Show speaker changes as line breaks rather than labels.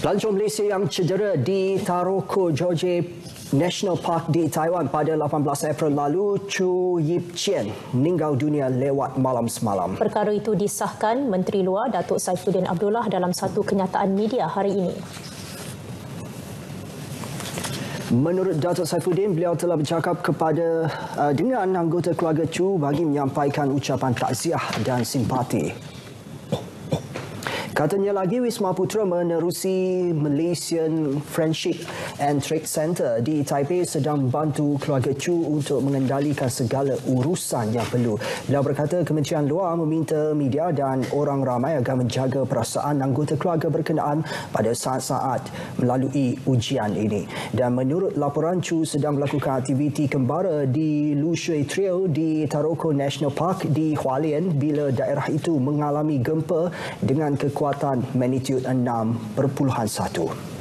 Pelancong Malaysia yang cedera di Taroko George National Park di Taiwan pada 18 April lalu, Chu Yip Chien meninggal dunia lewat malam semalam.
Perkara itu disahkan Menteri Luar Datuk Saifuddin Abdullah dalam satu kenyataan media hari ini.
Menurut Datuk Saifuddin, beliau telah bercakap kepada uh, dengan anggota keluarga Chu bagi menyampaikan ucapan takziah dan simpati. Katanya lagi Wisma Putra menerusi Malaysian Friendship and Trade Center di Taipei sedang membantu keluarga Chu untuk mengendalikan segala urusan yang perlu. Beliau berkata Kementerian Luar meminta media dan orang ramai agar menjaga perasaan anggota keluarga berkenaan pada saat-saat melalui ujian ini. Dan menurut laporan Chu sedang melakukan aktiviti kembara di Lu Shui Trail di Taroko National Park di Hualien bila daerah itu mengalami gempa dengan kekuatan kekuatan magnitude 6.1.